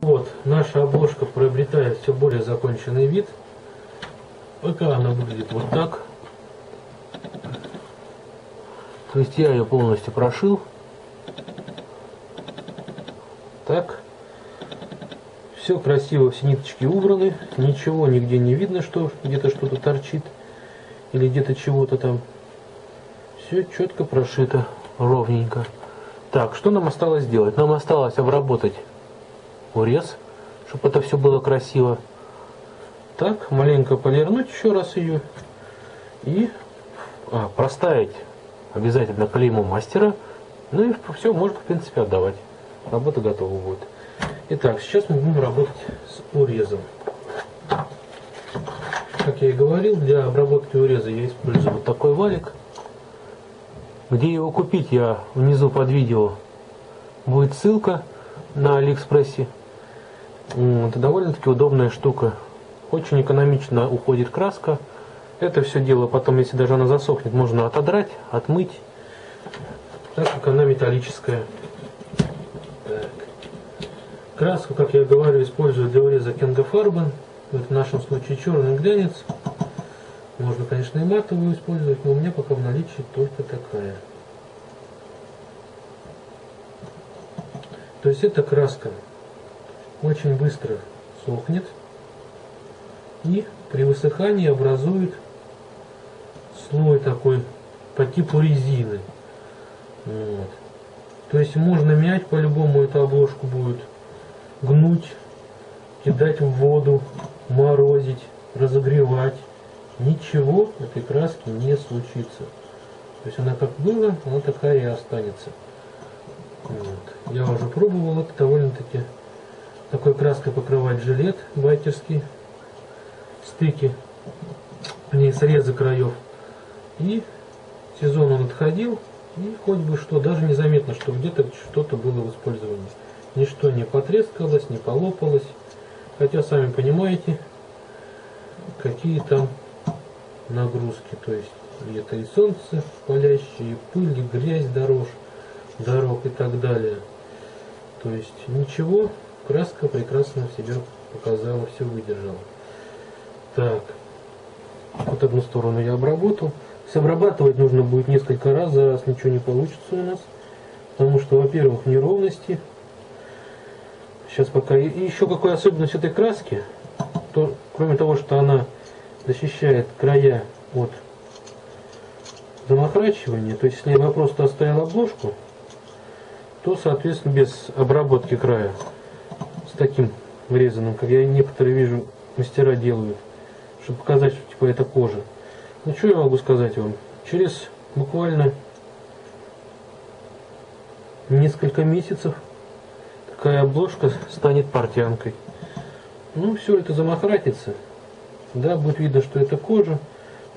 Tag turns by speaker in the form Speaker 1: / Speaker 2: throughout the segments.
Speaker 1: Вот, наша обложка приобретает все более законченный вид. Пока она выглядит вот так. То есть я ее полностью прошил. Так. Все красиво, все ниточки убраны. Ничего нигде не видно, что где-то что-то торчит. Или где-то чего-то там. Все четко прошито, ровненько. Так, что нам осталось сделать? Нам осталось обработать урез, чтобы это все было красиво. Так, маленько полирнуть еще раз ее. И а, проставить обязательно клейму мастера. Ну и все, можно в принципе отдавать. Работа готова будет. Итак, сейчас мы будем работать с урезом. Как я и говорил, для обработки уреза я использую вот такой валик. Где его купить, я внизу под видео будет ссылка на Алиэкспрессе. Это довольно-таки удобная штука. Очень экономично уходит краска. Это все дело потом, если даже она засохнет, можно отодрать, отмыть. Так как она металлическая. Так. Краску, как я говорю, использую для уреза кенгофарбен. В нашем случае черный глянец. Можно, конечно, и матовую использовать, но у меня пока в наличии только такая. То есть эта краска очень быстро сохнет и при высыхании образует слой такой по типу резины. Вот. То есть можно мять по-любому эту обложку будет, гнуть, кидать в воду, морозить, разогревать. Ничего этой краски не случится. То есть она как была, она такая и останется. Вот. Я уже пробовал это довольно-таки такой краской покрывать жилет байкерский, стыки, не срезы краев. И сезон он отходил, и хоть бы что, даже незаметно, что где-то что-то было в использовании. Ничто не потрескалось, не полопалось. Хотя, сами понимаете, какие там нагрузки. То есть, это и солнце палящее, и пыль, и грязь дорож, дорог и так далее. То есть, ничего, краска прекрасно себя показала, все выдержала. Так, вот одну сторону я обработал. С обрабатывать нужно будет несколько раз, за раз ничего не получится у нас. Потому что, во-первых, неровности. Сейчас пока... И еще какой особенность этой краски, то кроме того, что она защищает края от замахрачивания, то есть если я просто оставил обложку, то, соответственно, без обработки края, таким врезанным, как я некоторые вижу, мастера делают, чтобы показать, что типа это кожа. Ну что я могу сказать вам? Через буквально несколько месяцев такая обложка станет портянкой. Ну, все это замахратится. Да, будет видно, что это кожа,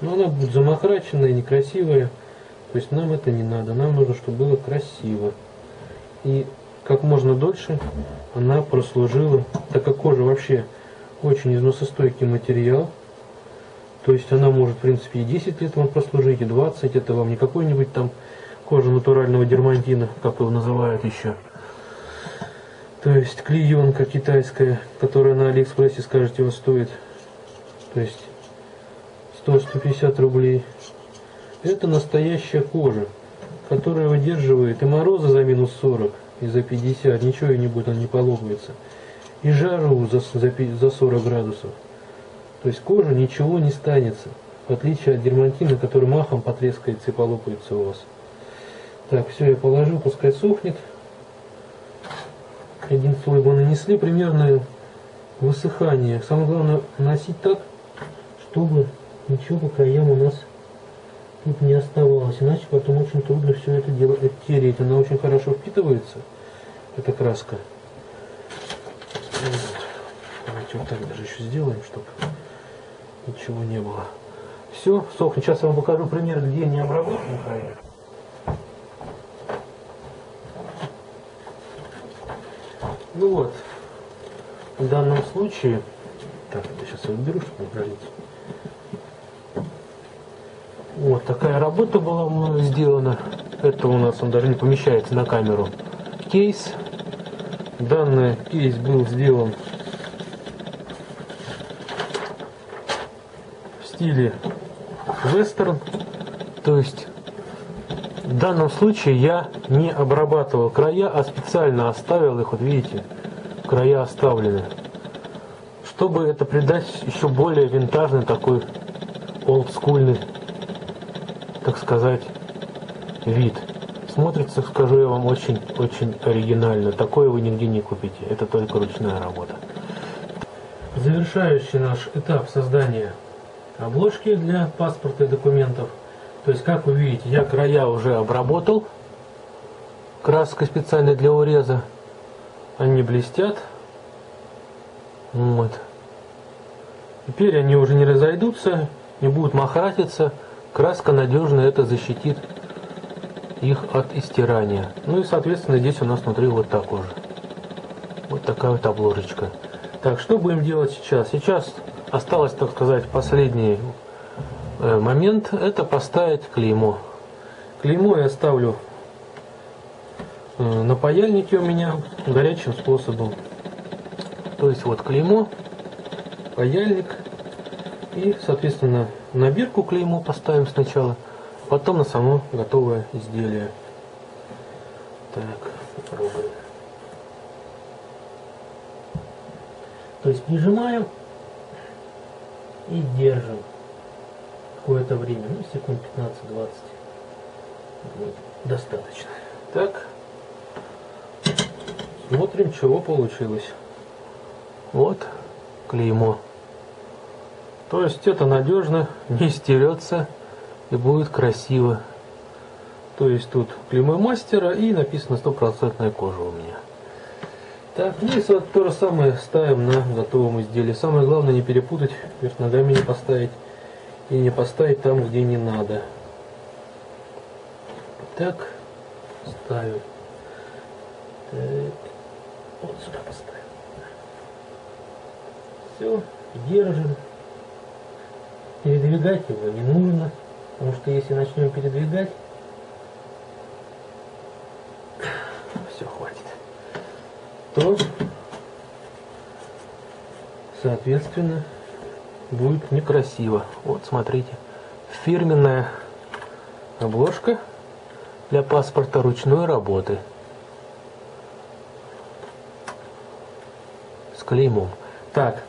Speaker 1: но она будет замахраченная, некрасивая. То есть нам это не надо. Нам нужно, чтобы было красиво. И как можно дольше она прослужила, так как кожа вообще очень износостойкий материал, то есть она может, в принципе, и 10 лет вам прослужить, и 20. Это вам не какой-нибудь там кожа натурального дермантина, как его называют еще. То есть клеенка китайская, которая на Алиэкспрессе, скажете, вас стоит. То есть 100-150 рублей. Это настоящая кожа, которая выдерживает и мороза за минус 40, и за 50, ничего и не будет, она не полопается. И жару за, за, за 40 градусов. То есть кожа ничего не станется, в отличие от дермантина, который махом потрескается и полопается у вас. Так, все я положу, пускай сохнет. Один слой мы нанесли, примерное высыхание. Самое главное наносить так, чтобы ничего по краям у нас тут не оставалось. Иначе потом очень трудно все это дело оттереть. Она очень хорошо впитывается, эта краска. Давайте вот так даже еще сделаем, чтобы ничего не было. Все, сохнет. Сейчас я вам покажу пример, где не обработан края. Ну вот, в данном случае, так, это сейчас я уберу, чтобы не пролить. Вот такая работа была сделана. Это у нас он даже не помещается на камеру. Кейс данный кейс был сделан в стиле вестерн. То есть в данном случае я не обрабатывал края, а специально оставил их, вот видите, края оставлены. Чтобы это придать еще более винтажный такой олдскульный, так сказать, вид. Смотрится, скажу я вам, очень-очень оригинально. Такое вы нигде не купите. Это только ручная работа. Завершающий наш этап создания обложки для паспорта и документов. То есть, как вы видите, я края уже обработал краской специальной для уреза. Они блестят. Вот. Теперь они уже не разойдутся, не будут махратиться. Краска надежно это защитит их от истирания. Ну и, соответственно, здесь у нас внутри вот так уже. Вот такая вот обложечка. Так, что будем делать сейчас? Сейчас осталось, так сказать, последний э, момент. Это поставить клеймо. Клеймо я ставлю э, на паяльнике у меня горячим способом. То есть вот клеймо, паяльник и, соответственно, на бирку клеймо поставим сначала потом на само готовое изделие. Так, попробуем. То есть прижимаем и держим какое-то время, ну секунд 15-20. Вот, достаточно. Так, смотрим, чего получилось. Вот клеймо. То есть это надежно, не стерется и будет красиво. То есть тут клеймо мастера и написано стопроцентная кожа у меня. Так, ну вот то же самое ставим на готовом изделии. Самое главное не перепутать, вверх ногами не поставить и не поставить там, где не надо. Так, ставим. Так, вот сюда поставим. Все, держим. Передвигать его не нужно. Потому что если начнем передвигать, все хватит, то, соответственно, будет некрасиво. Вот, смотрите, фирменная обложка для паспорта ручной работы с клеймом. Так,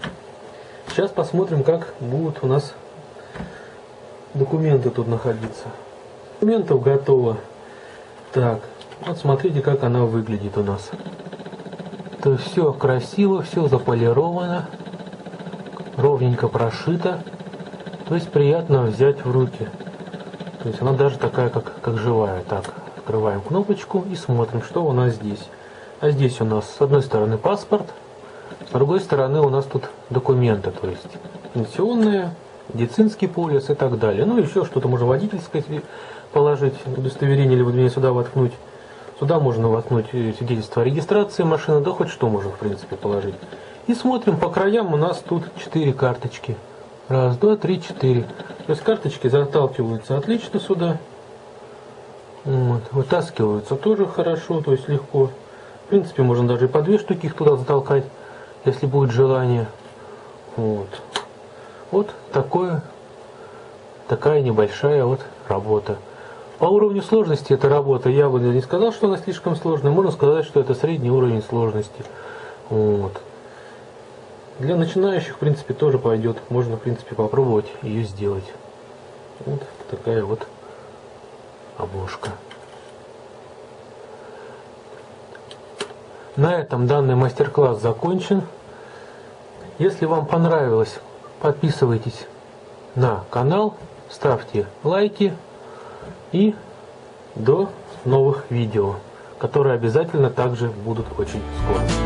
Speaker 1: сейчас посмотрим, как будут у нас документы тут находиться. Документов готово. Так, вот смотрите, как она выглядит у нас. То есть все красиво, все заполировано, ровненько прошито. То есть приятно взять в руки. То есть она даже такая, как, как живая. Так, открываем кнопочку и смотрим, что у нас здесь. А здесь у нас с одной стороны паспорт, с другой стороны у нас тут документы, то есть пенсионные, медицинский полис и так далее. Ну, еще что-то можно водительское положить, удостоверение или выдвинение сюда воткнуть. Сюда можно воткнуть свидетельство о регистрации машины, да хоть что можно, в принципе, положить. И смотрим по краям, у нас тут 4 карточки. Раз, два, три, четыре. То есть карточки заталкиваются отлично сюда. Вот. Вытаскиваются тоже хорошо, то есть легко. В принципе, можно даже и по две штуки их туда затолкать, если будет желание. Вот. Вот такое, такая небольшая вот работа. По уровню сложности эта работа, я бы не сказал, что она слишком сложная. Можно сказать, что это средний уровень сложности. Вот. Для начинающих, в принципе, тоже пойдет. Можно, в принципе, попробовать ее сделать. Вот такая вот обложка. На этом данный мастер-класс закончен. Если вам понравилось Подписывайтесь на канал, ставьте лайки и до новых видео, которые обязательно также будут очень скоро.